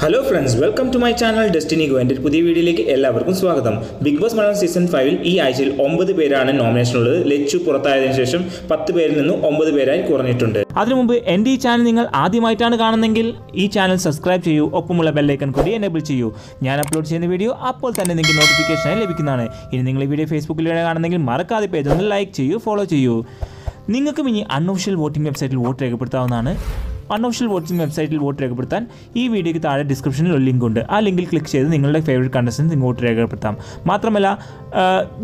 Friends welcome to my channel Destiny go എന്റെ പുതിയ വീഡിയോയിലേക്ക് എല്ലാവർക്കും സ്വാഗതം. ബിഗ് ബോസ് മലയാളം സീസൺ ഫൈവിൽ ഈ ആഴ്ചയിൽ ഒമ്പത് പേരാണ് നോമിനേഷൻ ഉള്ളത്. ലച്ചു പുറത്തായതിനു ശേഷം പത്ത് പേരിൽ നിന്ന് ഒമ്പത് പേരായി കുറഞ്ഞിട്ടുണ്ട്. അതിനു മുമ്പ് എന്റെ ഈ ചാനൽ നിങ്ങൾ ആദ്യമായിട്ടാണ് കാണുന്നെങ്കിൽ ഈ ചാനൽ സബ്സ്ക്രൈബ് ചെയ്യൂ. ഒപ്പമുള്ള ബെല്ലൈക്കൺ കൂടി എനേബിൾ ചെയ്യൂ. ഞാൻ അപ്ലോഡ് ചെയ്യുന്ന വീഡിയോ അപ്പോൾ തന്നെ നിങ്ങൾക്ക് നോട്ടിഫിക്കേഷനായി ലഭിക്കുന്നതാണ്. ഇനി നിങ്ങൾ ഈ വീഡിയോ ഫേസ്ബുക്കിലൂടെ കാണുന്നെങ്കിൽ മറക്കാതെ പേജ് ഒന്ന് ലൈക്ക് ചെയ്യൂ ഫോളോ ചെയ്യൂ. നിങ്ങൾക്കും ഇനി അൺഒഫീഷ്യൽ വോട്ടിംഗ് വെബ്സൈറ്റിൽ വോട്ട് രേഖപ്പെടുത്താവുന്നതാണ്. അൺഒഫീഷ്യൽ വോട്ടിംഗ് വെബ്സൈറ്റിൽ വോട്ട് രേഖപ്പെടുത്താൻ ഈ വീഡിയോയ്ക്ക് താഴെ ഡിസ്ക്രിപ്ഷനിൽ ഒരു ലിങ്ക് ഉണ്ട്. ആ ലിങ്കിൽ ക്ലിക്ക് ചെയ്ത് നിങ്ങളുടെ ഫേവറേറ്റ് കണ്ടസ്റ്റൻസ് നിങ്ങൾ വോട്ട് രേഖപ്പെടുത്താം. മാത്രമല്ല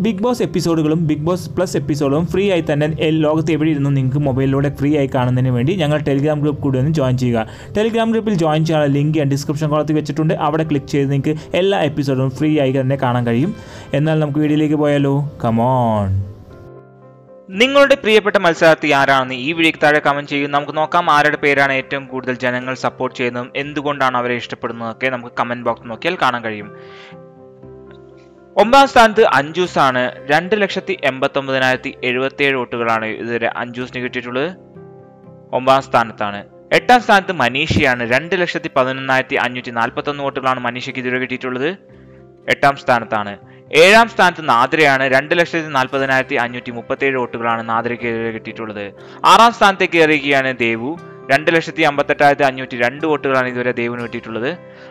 ബിഗ് ബോസ് എപ്പിസോഡുകളും ബിഗ് ബോസ് പ്ലസ് എപ്പിസോഡുകളും ഫ്രീ ആയി തന്നെ ലോകത്ത് എവിടെ ഇരുന്നു നിങ്ങൾക്ക് മൊബൈലിലൂടെ ഫ്രീ ആയി കാണുന്നതിന് വേണ്ടി ഞങ്ങൾ ടെലിഗ്രാം ഗ്രൂപ്പ് കൂടി ഒന്ന് ജോയിൻ ചെയ്യുക. ടെലിഗ്രാം ഗ്രൂപ്പിൽ ജോയിൻ ചെയ്യാനുള്ള ലിങ്ക് ഞാൻ ഡിസ്ക്രിപ്ഷൻ കോളത്തിൽ വെച്ചിട്ടുണ്ട്. അവിടെ ക്ലിക്ക് ചെയ്ത് നിങ്ങൾക്ക് എല്ലാ എപ്പിസോഡും ഫ്രീ ആയി തന്നെ കാണാൻ കഴിയും. എന്നാൽ നമുക്ക് വീഡിയോയിലേക്ക് പോയാലോ? കമോൺ നിങ്ങളുടെ പ്രിയപ്പെട്ട മത്സരാർത്ഥി ആരാണെന്ന് ഈ വീഡിയോക്ക് താഴെ കമന്റ് ചെയ്യും. നമുക്ക് നോക്കാം ആരുടെ പേരാണ് ഏറ്റവും കൂടുതൽ ജനങ്ങൾ സപ്പോർട്ട് ചെയ്യുന്നതും എന്തുകൊണ്ടാണ് അവരെ ഇഷ്ടപ്പെടുന്നതൊക്കെ നമുക്ക് കമന്റ് ബോക്സ് നോക്കിയാൽ കാണാൻ കഴിയും. ഒമ്പതാം സ്ഥാനത്ത് അഞ്ജൂസ് ആണ്. രണ്ട് ലക്ഷത്തി എൺപത്തി ഒമ്പതിനായിരത്തി എഴുപത്തി ഏഴ് വോട്ടുകളാണ് ഇതുവരെ അഞ്ജൂസിന് കിട്ടിയിട്ടുള്ളത്. ഒമ്പതാം സ്ഥാനത്താണ്. എട്ടാം സ്ഥാനത്ത് മനീഷയാണ്. രണ്ട് ലക്ഷത്തി പതിനൊന്നായിരത്തി അഞ്ഞൂറ്റി നാൽപ്പത്തി ഒന്ന് വോട്ടുകളാണ് മനീഷയ്ക്ക് ഇതുവരെ കിട്ടിയിട്ടുള്ളത്. എട്ടാം സ്ഥാനത്താണ്. ഏഴാം സ്ഥാനത്ത് നാദ്രയാണ് രണ്ട് ലക്ഷത്തി നാൽപ്പതിനായിരത്തി അഞ്ഞൂറ്റി മുപ്പത്തേഴ് വോട്ടുകളാണ് നാദ്രയ്ക്ക് എതിരെ കിട്ടിയിട്ടുള്ളത്. ആറാം സ്ഥാനത്തേക്ക് കയറിയിരിക്കുകയാണ് ദേവു. രണ്ട് ലക്ഷത്തി അമ്പത്തെട്ടായിരത്തി അഞ്ഞൂറ്റി രണ്ട് വോട്ടുകളാണ് ഇതുവരെ ദേവിന് കിട്ടിയിട്ടുള്ളത്.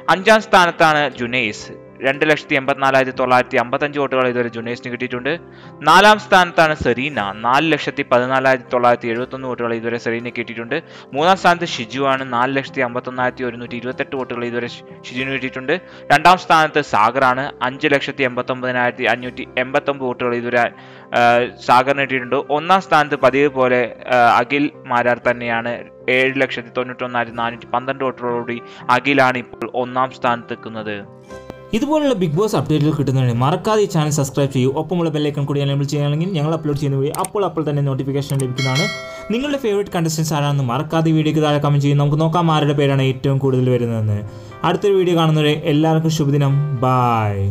അഞ്ചാം സ്ഥാനത്താണ് ജുനൈസ്. രണ്ട് ലക്ഷത്തി എൺപത്തിനാലായിരത്തി തൊള്ളായിരത്തി അമ്പത്തഞ്ച് വോട്ടുകൾ ഇതുവരെ ജുനേഷിന് കിട്ടിയിട്ടുണ്ട്. നാലാം സ്ഥാനത്താണ് സെറീന. നാല് ലക്ഷത്തി പതിനാലായിരത്തി തൊള്ളായിരത്തി എഴുപത്തൊന്ന് വോട്ടുകൾ ഇതുവരെ സെറീനയ്ക്ക് കിട്ടിയിട്ടുണ്ട്. മൂന്നാം സ്ഥാനത്ത് ഷിജു ആണ് നാല് ലക്ഷത്തി അമ്പത്തൊന്നായിരത്തി ഒരുന്നൂറ്റി ഇരുപത്തെട്ട് വോട്ടുകൾ ഇതുവരെ ഷിജുവിന് കിട്ടിയിട്ടുണ്ട്. രണ്ടാം സ്ഥാനത്ത് സാഗറാണ്. അഞ്ച് ലക്ഷത്തി എൺപത്തൊമ്പതിനായിരത്തി അഞ്ഞൂറ്റി എൺപത്തൊമ്പത് വോട്ടുകൾ ഇതുവരെ സാഗറിന് കിട്ടിയിട്ടുണ്ട്. ഒന്നാം സ്ഥാനത്ത് പതിവ് പോലെ അഖിൽ മാരാർ തന്നെയാണ്. ഏഴ് ലക്ഷത്തി തൊണ്ണൂറ്റൊന്നായിരത്തി നാനൂറ്റി പന്ത്രണ്ട് വോട്ടുകളോടുകൂടി അഖിലാണ് ഇപ്പോൾ ഒന്നാം സ്ഥാനത്ത് നിൽക്കുന്നത്. ഇതുപോലുള്ള ബിഗ് ബോസ് അപ്ഡേറ്റുകൾ കിട്ടുന്നതിന് മറക്കാതെ ഈ ചാനൽ സബ്സ്ക്രൈബ് ചെയ്യൂ. ഒപ്പമുള്ള ബെല്ലൈക്കൺ കൂടി എനേബിൾ ചെയ്യുകയാണെങ്കിൽ ഞങ്ങൾ അപ്ലോഡ് ചെയ്യുന്ന വീഡിയോ അപ്പോൾ അപ്പോൾ തന്നെ നോട്ടിഫിക്കേഷൻ ലഭിക്കുന്നതാണ്. നിങ്ങളുടെ ഫേവറേറ്റ് കണ്ടസ്റ്റൻസ് ആരാണെന്ന് മറക്കാതെ വീഡിയോക്ക് താഴെ കമന്റ് ചെയ്യും നമുക്ക് നോക്കാം ആരുടെ പേരാണ് ഏറ്റവും കൂടുതൽ വരുന്നതെന്ന്. അടുത്തൊരു വീഡിയോ കാണുന്നവരെ എല്ലാവർക്കും ശുഭദിനം. ബായ്